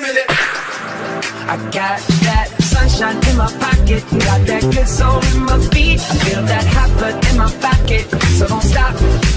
minute. I got that sunshine in my pocket, got that good soul in my feet. I feel that hot blood in my pocket, so don't stop.